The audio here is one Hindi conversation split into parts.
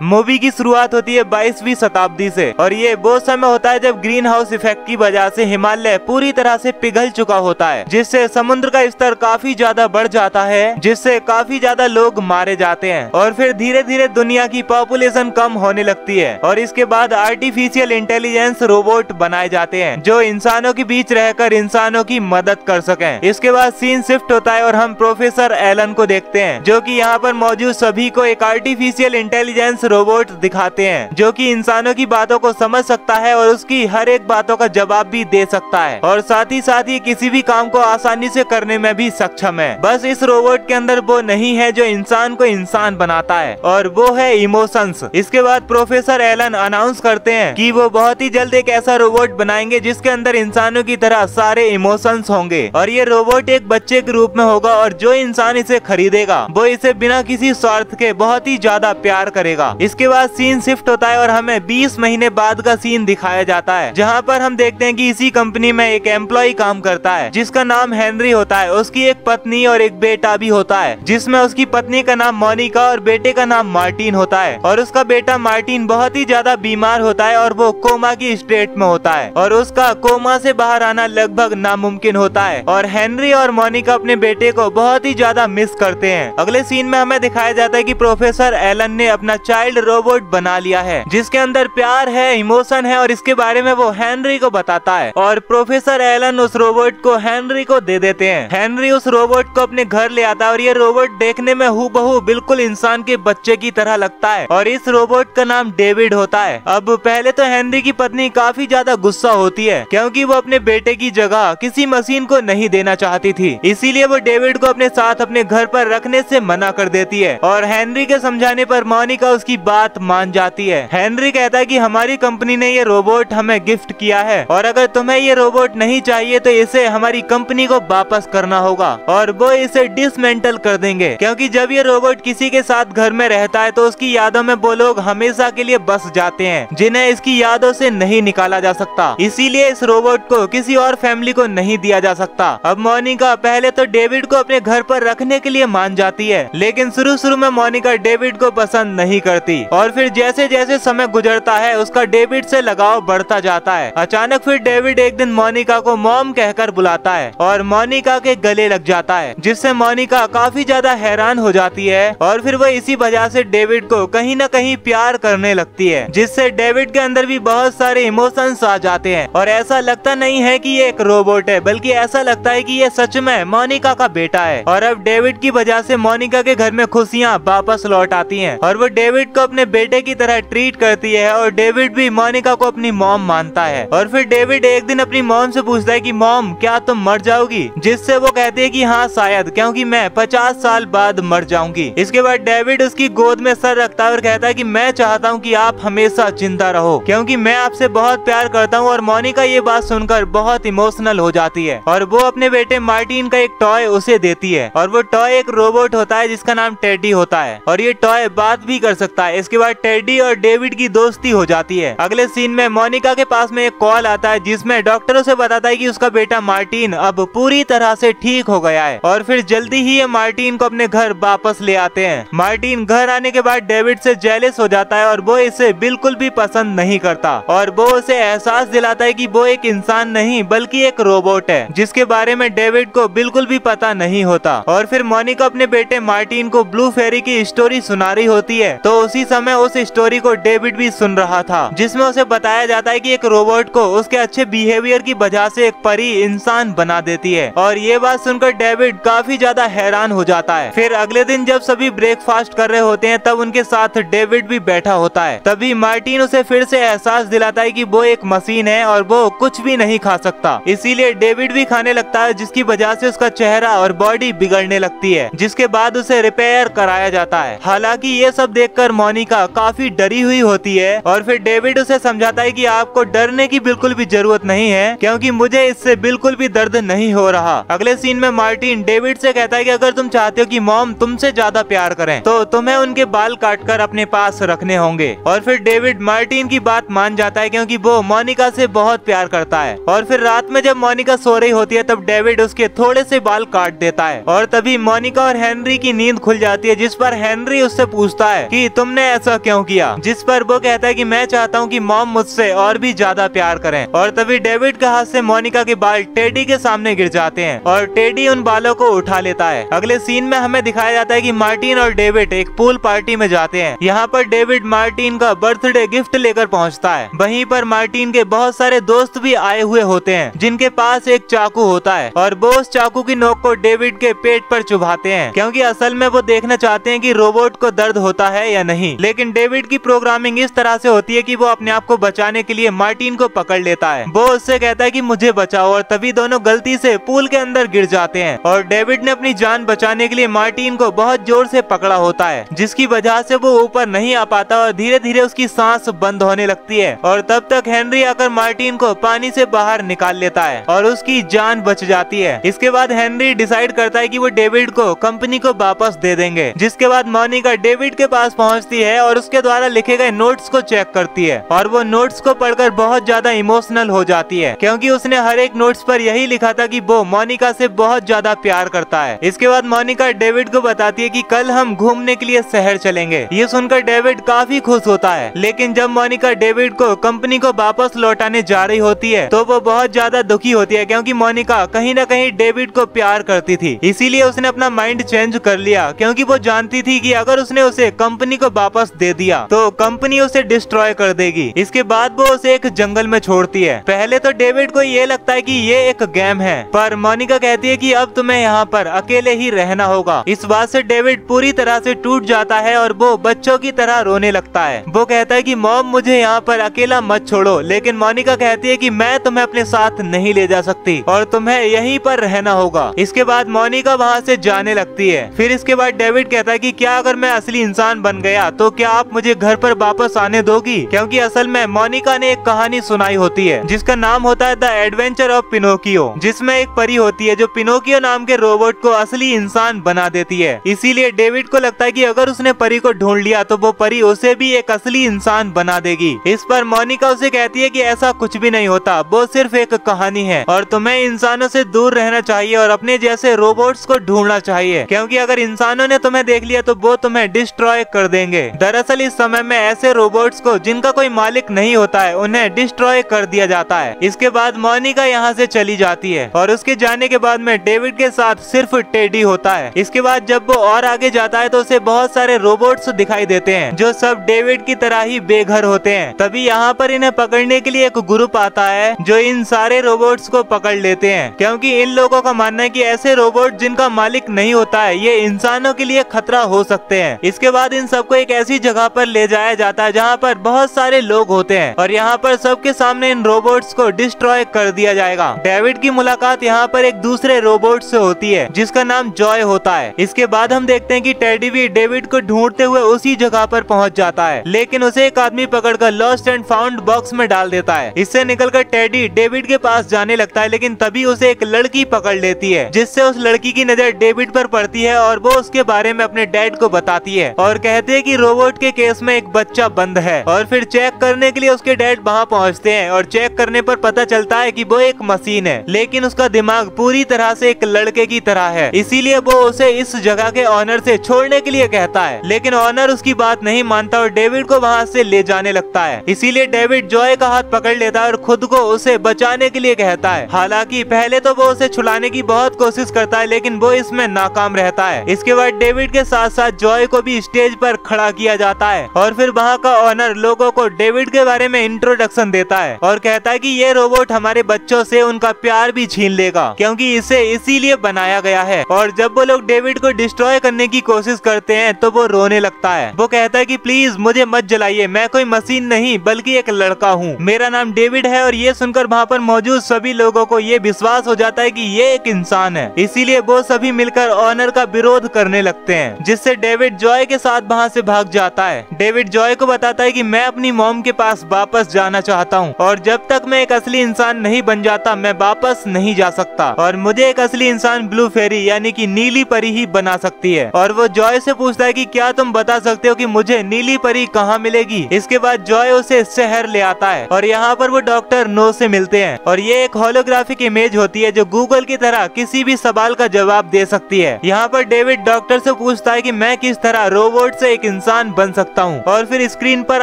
मूवी की शुरुआत होती है बाईसवीं शताब्दी से, और ये वो समय होता है जब ग्रीन हाउस इफ़ेक्ट की वजह से हिमालय पूरी तरह से पिघल चुका होता है, जिससे समुद्र का स्तर काफ़ी ज़्यादा बढ़ जाता है, जिससे काफ़ी ज़्यादा लोग मारे जाते हैं, और फिर धीरे धीरे दुनिया की पॉपुलेशन कम होने लगती है, और इसके बाद आर्टिफिशियल इंटेलिजेंस रोबोट बनाए जाते हैं, जो इंसानों के बीच रहकर इंसानों की मदद कर सके। इसके बाद सीन शिफ्ट होता है और हम प्रोफेसर एलन को देखते हैं, जो की यहाँ पर मौजूद सभी को एक आर्टिफिशियल इंटेलिजेंस रोबोट दिखाते हैं, जो कि इंसानों की बातों को समझ सकता है और उसकी हर एक बातों का जवाब भी दे सकता है। और साथ ही साथ ये किसी भी काम को आसानी से करने में भी सक्षम है। बस इस रोबोट के अंदर वो नहीं है जो इंसान को इंसान बनाता है, और वो है इमोशंस। इसके बाद प्रोफेसर एलन अनाउंस करते हैं कि वो बहुत ही जल्द एक ऐसा रोबोट बनाएँगे जिसके अंदर इंसानों की तरह सारे इमोशंस होंगे। और ये रोबोट एक बच्चे के रूप में होगा और जो इंसान इसे खरीदेगा, वो इसे बिना किसी स्वार्थ के बहुत ही ज़्यादा प्यार करेगा। इसके बाद सीन शिफ्ट होता है और हमें 20 महीने बाद का सीन दिखाया जाता है। जहाँ पर हम देखते हैं की इसी कंपनी में एक एम्प्लॉय काम करता है, जिसका नाम हेनरी होता है। उसकी एक पत्नी और एक बेटा भी होता है, जिसमें उसकी पत्नी का नाम मोनिका और बेटे का नाम मार्टिन होता है। और उसका बेटा मार्टिन बहुत ही ज़्यादा बीमार होता है और वो कोमा की स्टेट में होता है। और उसका कोमा से बाहर आना लगभग नामुमकिन होता है। और हेनरी और मोनिका अपने बेटे को बहुत ही ज़्यादा मिस करते हैं। अगले सीन में हमें दिखाया जाता है की प्रोफेसर एलन ने अपना चाइल्ड रोबोट बना लिया है, जिसके अंदर प्यार है इमोशन है और इसके बारे में वो हेनरी को बताता है। और प्रोफेसर एलन उस रोबोट को हेनरी को दे देते हैं। हेनरी उस रोबोट को अपने घर ले आता है और ये रोबोट देखने में हु बिल्कुल इंसान के बच्चे की तरह लगता है। और इस रोबोट का नाम डेविड होता है। अब पहले तो हेनरी की पत्नी काफ़ी ज़्यादा गुस्सा होती है, क्योंकि वो अपने बेटे की जगह किसी मशीन को नहीं देना चाहती थी। इसीलिए वो डेविड को अपने साथ अपने घर पर रखने से मना कर देती है। और हेनरी के समझाने पर मोनिका उसकी बात मान जाती है। हेनरी कहता है कि हमारी कंपनी ने ये रोबोट हमें गिफ्ट किया है। और अगर तुम्हें ये रोबोट नहीं चाहिए तो इसे हमारी कंपनी को वापस करना होगा। और वो इसे डिसमेंटल कर देंगे। क्योंकि जब ये रोबोट किसी के साथ घर में रहता है तो उसकी यादों में वो लोग हमेशा के लिए बस जाते हैं, जिन्हें इसकी यादों से नहीं निकाला जा सकता। इसीलिए इस रोबोट को किसी और फैमिली को नहीं दिया जा सकता। अब मोनिका, पहले तो डेविड को अपने घर पर रखने के लिए मान जाती है, लेकिन शुरू शुरू में मोनिका डेविड को पसंद नहीं करती और फिर जैसे जैसे समय गुजरता है, उसका डेविड से लगाव बढ़ता जाता है। अचानक फिर डेविड एक दिन मोनिका को मॉम कहकर बुलाता है और मोनिका के गले लग जाता है, जिससे मोनिका काफ़ी ज़्यादा हैरान हो जाती है और फिर वह इसी वजह से डेविड को कहीं न कहीं प्यार करने लगती है, जिससे डेविड के अंदर भी बहुत सारे इमोशंस आ जाते हैं। और ऐसा लगता नहीं है कि ये एक रोबोट है, बल्कि ऐसा लगता है कि ये सच में मोनिका का बेटा है। और अब डेविड की वजह से मोनिका के घर में खुशियाँ वापस लौट आती हैं और वो डेविड को अपने बेटे की तरह ट्रीट करती है और डेविड भी मोनिका को अपनी मॉम मानता है। और फिर डेविड एक दिन अपनी मॉम से पूछता है कि मॉम क्या तुम मर जाओगी? जिससे वो कहती है कि हाँ शायद, क्योंकि मैं पचास साल बाद मर जाऊँगी। इसके बाद डेविड उसकी गोद में सर रखता है और कहता है कि, मैं चाहता हूँ कि आप हमेशा ज़िंदा रहो, क्योंकि मैं आपसे बहुत प्यार करता हूँ और मोनिका ये बात सुनकर बहुत इमोशनल हो जाती है। और वो अपने बेटे मार्टिन का एक टॉय उसे देती है और वो टॉय एक रोबोट होता है जिसका नाम टेडी होता है। और ये टॉय बात भी कर सकता है। इसके बाद टेडी और डेविड की दोस्ती हो जाती है। अगले सीन में मोनिका के पास में एक कॉल आता है, जिसमें डॉक्टरों से बताता है कि उसका बेटा मार्टिन अब पूरी तरह से ठीक हो गया है और फिर जल्दी ही ये मार्टिन को अपने घर वापस ले आते हैं। मार्टिन घर आने के बाद डेविड से जेलिस हो जाता है और वो इसे बिल्कुल भी पसंद नहीं करता और वो उसे एहसास दिलाता है कि वो एक इंसान नहीं, बल्कि एक रोबोट है, जिसके बारे में डेविड को बिल्कुल भी पता नहीं होता। और फिर मोनिका अपने बेटे मार्टिन को ब्लू फेरी की स्टोरी सुना रही होती है तो उसी समय उस स्टोरी को डेविड भी सुन रहा था, जिसमें उसे बताया जाता है कि एक रोबोट को उसके अच्छे बिहेवियर की वजह से एक परी इंसान बना देती है। और ये बात सुनकर डेविड काफ़ी ज़्यादा हैरान हो जाता है। फिर अगले दिन जब सभी ब्रेकफास्ट कर रहे होते हैं, तब उनके साथ डेविड भी बैठा होता है। तभी मार्टिन उसे फिर से एहसास दिलाता है कि वो एक मशीन है और वो कुछ भी नहीं खा सकता। इसीलिए डेविड भी खाने लगता है, जिसकी वजह से उसका चेहरा और बॉडी बिगड़ने लगती है, जिसके बाद उसे रिपेयर कराया जाता है। हालाँकि ये सब देखकर मोनिका काफ़ी डरी हुई होती है और फिर डेविड उसे समझाता है कि आपको डरने की बिल्कुल भी ज़रूरत नहीं है, क्योंकि मुझे इससे बिल्कुल भी दर्द नहीं हो रहा। अगले सीन में मार्टिन डेविड से कहता है कि अगर तुम चाहते हो कि मॉम तुमसे ज़्यादा प्यार करें तो तुम्हें उनके बाल काटकर अपने पास रखने होंगे। और फिर डेविड मार्टिन की बात मान जाता है क्योंकि वो मोनिका से बहुत प्यार करता है। और फिर रात में जब मोनिका सो रही होती है, तब डेविड उसके थोड़े से बाल काट देता है। और तभी मोनिका और हेनरी की नींद खुल जाती है, जिस पर हेनरी उससे पूछता है कि तुम तुमने ऐसा क्यों किया? जिस पर वो कहता है कि मैं चाहता हूँ कि मॉम मुझसे और भी ज़्यादा प्यार करें। और तभी डेविड के हाथ से मोनिका के बाल टेडी के सामने गिर जाते हैं और टेडी उन बालों को उठा लेता है। अगले सीन में हमें दिखाया जाता है कि मार्टिन और डेविड एक पूल पार्टी में जाते हैं। यहाँ पर डेविड मार्टिन का बर्थडे गिफ्ट लेकर पहुँचता है। वहीं पर मार्टिन के बहुत सारे दोस्त भी आए हुए होते हैं, जिनके पास एक चाकू होता है और वो उस चाकू की नोक को डेविड के पेट पर चुभाते हैं, क्योंकि असल में वो देखना चाहते हैं कि रोबोट को दर्द होता है या नहीं लेकिन डेविड की प्रोग्रामिंग इस तरह से होती है कि वो अपने आप को बचाने के लिए मार्टिन को पकड़ लेता है। वो उससे कहता है कि मुझे बचाओ और तभी दोनों गलती से पूल के अंदर गिर जाते हैं। और डेविड ने अपनी जान बचाने के लिए मार्टिन को बहुत ज़ोर से पकड़ा होता है, जिसकी वजह से वो ऊपर नहीं आ पाता और धीरे धीरे उसकी सांस बंद होने लगती है। और तब तक हेनरी आकर मार्टिन को पानी से बाहर निकाल लेता है और उसकी जान बच जाती है। इसके बाद हेनरी डिसाइड करता है कि वो डेविड को कंपनी को वापस दे देंगे, जिसके बाद मोनिका डेविड के पास पहुँचती है और उसके द्वारा लिखे गए नोट्स को चेक करती है। और वो नोट्स को पढ़कर बहुत ज़्यादा इमोशनल हो जाती है, क्योंकि उसने हर एक नोट्स पर यही लिखा था कि वो मोनिका से बहुत ज़्यादा प्यार करता है। इसके बाद मोनिका डेविड को बताती है कि कल हम घूमने के लिए शहर चलेंगे। ये सुनकर डेविड काफ़ी खुश होता है, लेकिन जब मोनिका डेविड को कंपनी को वापस लौटाने जा रही होती है तो वो बहुत ज़्यादा दुखी होती है, क्योंकि मोनिका कहीं ना कहीं डेविड को प्यार करती थी। इसीलिए उसने अपना माइंड चेंज कर लिया, क्योंकि वो जानती थी कि अगर उसने उसे कंपनी को वापस दे दिया तो कंपनी उसे डिस्ट्रॉय कर देगी। इसके बाद वो उसे एक जंगल में छोड़ती है। पहले तो डेविड को ये लगता है कि ये एक गेम है, पर मोनिका कहती है कि अब तुम्हें यहाँ पर अकेले ही रहना होगा। इस बात से डेविड पूरी तरह से टूट जाता है और वो बच्चों की तरह रोने लगता है। वो कहता है कि, मॉम, मुझे यहाँ पर अकेला मत छोड़ो। लेकिन मोनिका कहती है कि, मैं तुम्हें अपने साथ नहीं ले जा सकती और तुम्हें यहीं पर रहना होगा। इसके बाद मोनिका वहाँ से जाने लगती है। फिर इसके बाद डेविड कहता है कि, क्या अगर मैं असली इंसान बन गया तो क्या आप मुझे घर पर वापस आने दोगी? क्योंकि असल में मोनिका ने एक कहानी सुनाई होती है, जिसका नाम होता है द एडवेंचर ऑफ़ पिनोकियो, जिसमें एक परी होती है जो पिनोकियो नाम के रोबोट को असली इंसान बना देती है। इसीलिए डेविड को लगता है कि अगर उसने परी को ढूंढ लिया तो वो परी उसे भी एक असली इंसान बना देगी। इस पर मोनिका उसे कहती है कि ऐसा कुछ भी नहीं होता, वो सिर्फ़ एक कहानी है, और तुम्हें इंसानों से दूर रहना चाहिए और अपने जैसे रोबोट्स को ढूंढना चाहिए, क्योंकि अगर इंसानों ने तुम्हें देख लिया तो वो तुम्हें डिस्ट्रॉय कर देंगे। दरअसल इस समय में ऐसे रोबोट्स को जिनका कोई मालिक नहीं होता है, उन्हें डिस्ट्रॉय कर दिया जाता है। इसके बाद मोनिका यहाँ से चली जाती है और उसके जाने के बाद में डेविड के साथ सिर्फ़ टेडी होता है। इसके बाद जब वो और आगे जाता है तो उसे बहुत सारे रोबोट्स दिखाई देते हैं, जो सब डेविड की तरह ही बेघर होते हैं। तभी यहाँ पर इन्हें पकड़ने के लिए एक ग्रुप आता है, जो इन सारे रोबोट्स को पकड़ लेते हैं। क्योंकि इन लोगों का मानना है कि ऐसे रोबोट जिनका मालिक नहीं होता है, ये इंसानों के लिए खतरा हो सकते हैं। इसके बाद इन सबको एक ऐसी जगह पर ले जाया जाता है जहाँ पर बहुत सारे लोग होते हैं और यहाँ पर सबके सामने इन रोबोट्स को डिस्ट्रॉय कर दिया जाएगा। डेविड की मुलाकात यहाँ पर एक दूसरे रोबोट से होती है, जिसका नाम जॉय होता है। इसके बाद हम देखते हैं कि टेडी भी डेविड को ढूंढते हुए उसी जगह पर पहुँच जाता है, लेकिन उसे एक आदमी पकड़कर लॉस्ट एंड फाउंड बॉक्स में डाल देता है। इससे निकलकर टेडी डेविड के पास जाने लगता है, लेकिन तभी उसे एक लड़की पकड़ लेती है, जिससे उस लड़की की नज़र डेविड पर पड़ती है और वो उसके बारे में अपने डैड को बताती है और कहते हैं रोबोट के केस में एक बच्चा बंद है और फिर चेक करने के लिए उसके डैड वहाँ पहुँचते हैं और चेक करने पर पता चलता है कि वो एक मशीन है, लेकिन उसका दिमाग पूरी तरह से एक लड़के की तरह है। इसीलिए वो उसे इस जगह के ऑनर से छोड़ने के लिए कहता है, लेकिन ऑनर उसकी बात नहीं मानता और डेविड को वहाँ से ले जाने लगता है। इसीलिए डेविड जॉय का हाथ पकड़ लेता है और खुद को उसे बचाने के लिए कहता है। हालाँकि पहले तो वो उसे छुड़ाने की बहुत कोशिश करता है, लेकिन वो इसमें नाकाम रहता है। इसके बाद डेविड के साथ साथ जॉय को भी स्टेज पर खड़ा किया जाता है और फिर वहाँ का ऑनर लोगों को डेविड के बारे में इंट्रोडक्शन देता है और कहता है कि ये रोबोट हमारे बच्चों से उनका प्यार भी छीन लेगा, क्योंकि इसे इसीलिए बनाया गया है। और जब वो लोग डेविड को डिस्ट्रॉय करने की कोशिश करते हैं तो वो रोने लगता है। वो कहता है कि प्लीज़ मुझे मत जलाइए, मैं कोई मशीन नहीं, बल्कि एक लड़का हूँ। मेरा नाम डेविड है और ये सुनकर वहाँ पर मौजूद सभी लोगों को ये विश्वास हो जाता है कि ये एक इंसान है। इसीलिए वो सभी मिलकर ऑनर का विरोध करने लगते हैं, जिससे डेविड जॉय के साथ वहाँ से भाग जाता है। डेविड जॉय को बताता है कि मैं अपनी मॉम के पास वापस जाना चाहता हूँ और जब तक मैं एक असली इंसान नहीं बन जाता, मैं वापस नहीं जा सकता। और मुझे एक असली इंसान ब्लू फेरी यानी कि नीली परी ही बना सकती है। और वो जॉय से पूछता है कि क्या तुम बता सकते हो कि मुझे नीली परी कहाँ मिलेगी? इसके बाद जॉय उसे शहर ले आता है और यहाँ पर वो डॉक्टर नो से मिलते हैं। और ये एक होलोग्राफिक इमेज होती है जो गूगल की तरह किसी भी सवाल का जवाब दे सकती है। यहाँ पर डेविड डॉक्टर से पूछता है कि मैं किस तरह रोबोट से एक इंसान बन सकता हूँ। और फिर स्क्रीन पर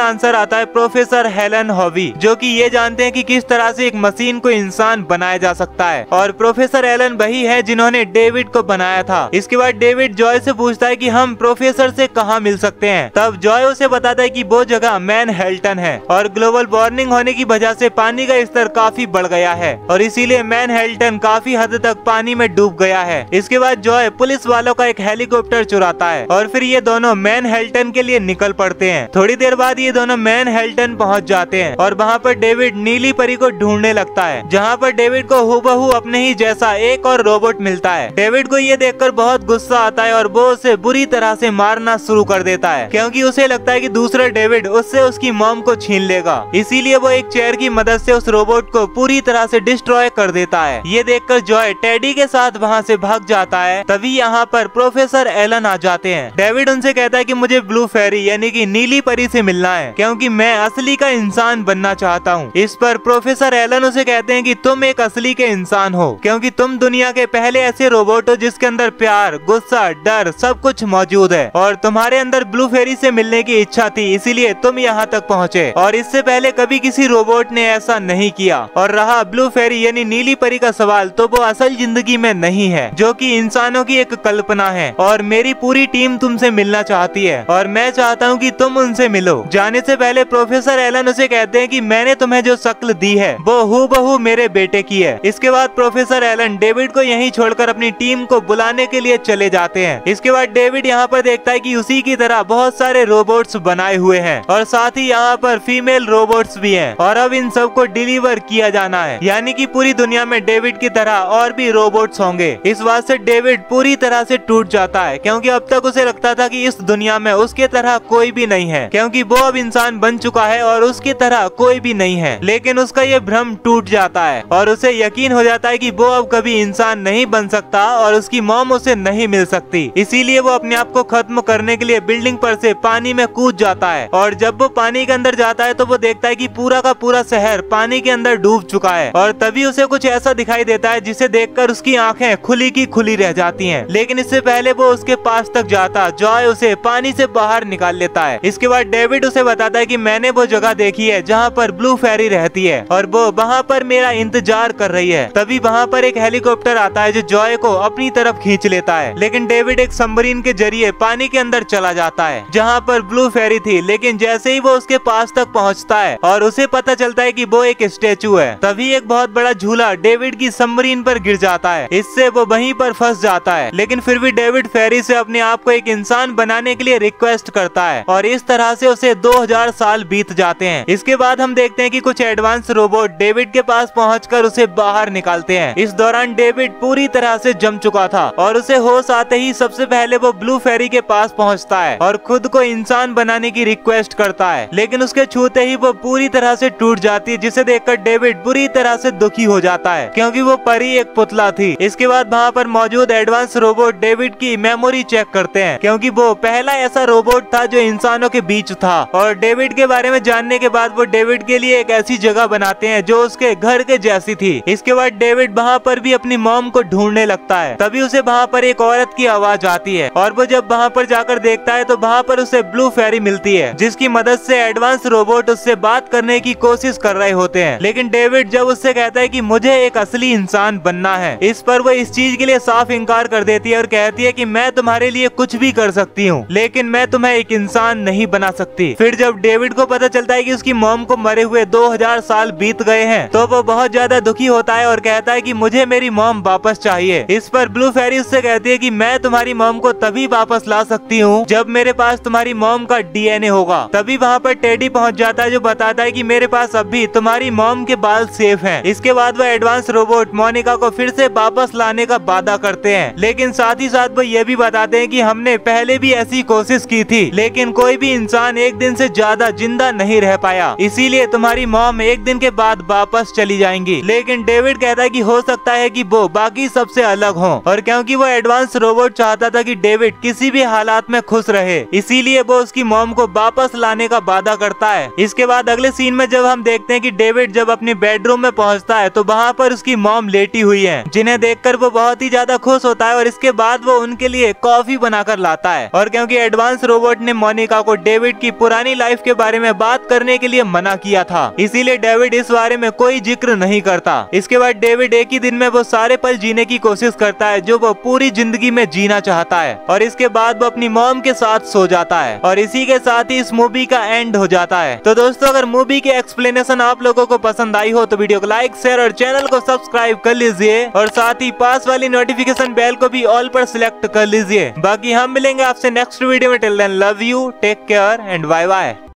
आंसर आता है प्रोफेसर हेलन हॉवी, जो कि ये जानते हैं कि किस तरह से एक मशीन को इंसान बनाया जा सकता है। और प्रोफेसर एलन वही है जिन्होंने डेविड को बनाया था। इसके बाद डेविड जॉय से पूछता है कि हम प्रोफेसर से कहाँ मिल सकते हैं। तब जॉय उसे बताता है कि वो जगह मैन हेल्टन है, और ग्लोबल वार्मिंग होने की वजह से पानी का स्तर काफ़ी बढ़ गया है, और इसीलिए मैन हेल्टन काफ़ी हद तक पानी में डूब गया है। इसके बाद जॉय पुलिस वालों का एक हेलीकॉप्टर चुराता है, और फिर ये दोनों मैन हेल्टन के लिए निकल पड़ते हैं। थोड़ी देर बाद ये दोनों मैन हेल्टन पहुँच जाते हैं और वहाँ पर डेविड नीली परी को ढूँढने लगता है, जहाँ पर डेविड को हूबहू अपने ही जैसा एक और रोबोट मिलता है। डेविड को ये देखकर बहुत गुस्सा आता है और वो उसे बुरी तरह से मारना शुरू कर देता है, क्योंकि उसे लगता है कि दूसरा डेविड उससे उसकी मॉम को छीन लेगा। इसीलिए वो एक चेयर की मदद से उस रोबोट को पूरी तरह से डिस्ट्रॉय कर देता है। ये देखकर जॉय टेडी के साथ वहाँ से भाग जाता है, तभी यहाँ पर प्रोफेसर एलन आ जाते हैं। डेविड उनसे कहता है कि मुझे ब्लू फेरी यानी कि नीली परी से मिलना है, क्योंकि मैं असली का इंसान बनना चाहता हूँ। इस पर प्रोफेसर एलन उसे कहते हैं कि तुम एक असली के इंसान हो, क्योंकि तुम दुनिया के पहले ऐसे रोबोट हो जिसके अंदर प्यार, गुस्सा, डर सब कुछ मौजूद है, और तुम्हारे अंदर ब्लू फेरी से मिलने की इच्छा थी, इसीलिए तुम यहाँ तक पहुँचे। और इससे पहले कभी किसी रोबोट ने ऐसा नहीं किया। और रहा ब्लू फेरी यानी नीली परी का सवाल तो वो असल ज़िंदगी में नहीं है, जो कि इंसानों की एक कल्पना है, और मेरी पूरी टीम तुमसे मिलना चाहती है। और मैं चाहता हूँ कि तुम उनसे मिलो। जाने से पहले प्रोफेसर एलन उसे कहते हैं कि मैंने तुम्हें जो शक्ल दी है, वो हु बहू मेरे बेटे की है। इसके बाद प्रोफेसर एलन डेविड को यहीं छोड़कर अपनी टीम को बुलाने के लिए चले जाते हैं। इसके बाद डेविड यहाँ पर देखता है कि उसी की तरह बहुत सारे रोबोट्स बनाए हुए हैं और साथ ही यहाँ पर फीमेल रोबोट्स भी हैं और अब इन सबको डिलीवर किया जाना है। यानी कि पूरी दुनिया में डेविड की तरह और भी रोबोट्स होंगे। इस बात से डेविड पूरी तरह से टूट जाता है, क्योंकि अब तक उसे लगता था कि इस दुनिया में उसके तरह कोई भी नहीं है, क्योंकि वो अब इंसान बन चुका है और उसकी तरह कोई भी नहीं है। लेकिन उसका ये भ्रम टूट जाता है और उसे यकीन हो जाता है कि वो अब कभी इंसान नहीं बन सकता और उसकी मोम उसे नहीं मिल सकती। इसीलिए वो अपने आप को खत्म करने के लिए बिल्डिंग पर से पानी में कूद जाता है और जब वो पानी के अंदर जाता है तो वो देखता है कि पूरा का पूरा शहर पानी के अंदर डूब चुका है और तभी उसे कुछ ऐसा दिखाई देता है जिसे देखकर उसकी आँखें खुली की खुली रह जाती हैं। लेकिन इससे पहले वो उसके पास तक जाता, जॉय उसे पानी से बाहर निकाल लेता है। इसके बाद डेविड उसे बताता है कि मैंने वो जगह देखी है जहाँ पर ब्लू फेरी रहती है और वो वहाँ पर मेरा इंतज़ार कर रही है। तभी वहाँ पर एक हेलीकॉप्टर आता है जो जॉय को अपनी तरफ़ खींच लेता है। लेकिन डेविड एक सबमरीन के ज़रिए पानी के अंदर चला जाता है, जहाँ पर ब्लू फेरी थी, लेकिन जैसे ही वो उसके पास तक पहुँचता है और उसे पता चलता है की वो एक स्टेचू है, तभी एक बहुत बड़ा झूला डेविड की सबमरीन पर गिर जाता है। इससे वो वहीं पर फंस जाता है, लेकिन फिर भी डेविड फेरी से अपने आप को एक इंसान बनाने के लिए रिक्वेस्ट करता है और इस तरह से उसे 2000 साल बीत जाते हैं। इसके बाद हम देखते हैं कि कुछ एडवांस रोबोट डेविड के पास पहुंचकर उसे बाहर निकालते हैं। इस दौरान डेविड पूरी तरह से जम चुका था और उसे होश आते ही सबसे पहले वो ब्लू फेरी के पास पहुँचता है और खुद को इंसान बनाने की रिक्वेस्ट करता है। लेकिन उसके छूते ही वो पूरी तरह से टूट जाती है जिसे देखकर डेविड बुरी तरह से दुखी हो जाता है, क्योंकि वो परी एक पुतला थी। इसके बाद वहाँ पर मौजूद एडवांस रोबोट डेविड की मेमोरी चेक करते हैं, क्योंकि वो पहला ऐसा रोबोट था जो इंसानों के बीच था। और डेविड के बारे में जानने के बाद वो डेविड के लिए एक ऐसी जगह बनाते हैं जो उसके घर के जैसी थी। इसके बाद डेविड वहाँ पर भी अपनी मॉम को ढूँढने लगता है। तभी उसे वहाँ पर एक औरत की आवाज़ आती है। और वो जब वहाँ पर जाकर देखता है तो वहाँ पर उसे ब्लू फेरी मिलती है, जिसकी मदद से एडवांस रोबोट उससे बात करने की कोशिश कर रहे होते हैं। लेकिन डेविड जब उससे कहता है की मुझे एक असली इंसान बनना है, इस पर वो इस चीज़ के लिए साफ़ इंकार कर देती है और कहती है की मैं तुम्हारे लिए कुछ भी कर सकती हूँ। लेकिन मैं तुम्हें एक इंसान नहीं बना सकती। फिर जब डेविड को पता चलता है कि उसकी मॉम को मरे हुए 2000 साल बीत गए हैं तो वो बहुत ज़्यादा दुखी होता है और कहता है कि मुझे मेरी मॉम वापस चाहिए। इस पर ब्लू फेरी उससे कहती है कि मैं तुम्हारी मॉम को तभी वापस ला सकती हूँ जब मेरे पास तुम्हारी मॉम का डीएनए होगा। तभी वहाँ पर टेडी पहुँच जाता है जो बताता है की मेरे पास अभी तुम्हारी मॉम के बाल सेफ़ है। इसके बाद वो एडवांस रोबोट मोनिका को फिर से वापस लाने का वादा करते हैं। लेकिन साथ ही साथ वो ये भी बताते हैं कि हमने पहले भी ऐसी कोशिश की थी, लेकिन कोई भी इंसान एक दिन से ज़्यादा ज़िंदा नहीं रह पाया। इसीलिए तुम्हारी मॉम एक दिन के बाद वापस चली जाएँगी। लेकिन डेविड कहता है कि हो सकता है कि वो बाकी सबसे अलग हो। और क्योंकि वो एडवांस रोबोट चाहता था कि डेविड किसी भी हालात में खुश रहे, इसीलिए वो उसकी मॉम को वापस लाने का वादा करता है। इसके बाद अगले सीन में जब हम देखते हैं कि डेविड जब अपने बेडरूम में पहुँचता है तो वहाँ पर उसकी मॉम लेटी हुई है, जिन्हें देखकर वो बहुत ही ज़्यादा खुश होता है और इसके बाद वो उनके लिए कॉफ़ी बनाकर लाता है। और क्योंकि एडवांस साइलेंस रोबोट ने मोनिका को डेविड की पुरानी लाइफ के बारे में बात करने के लिए मना किया था। इसीलिए डेविड इस बारे में कोई ज़िक्र नहीं करता। इसके बाद डेविड एक ही दिन में वो सारे पल जीने की कोशिश करता है, जो वो पूरी ज़िंदगी में जीना चाहता है। और इसके बाद वो अपनी मॉम के साथ सो जाता है। और इसी के साथ ही इस मूवी का एंड हो जाता है। तो दोस्तों, अगर मूवी की एक्सप्लेनेशन आप लोगों को पसंद आई हो तो वीडियो को लाइक शेयर और चैनल को सब्सक्राइब कर लीजिए। और साथ ही पास वाली नोटिफिकेशन बेल को भी ऑल पर सिलेक्ट कर लीजिए। बाकी हम मिलेंगे आपसे नेक्स्ट वीडियो में। Till then, love you, take care, and bye bye.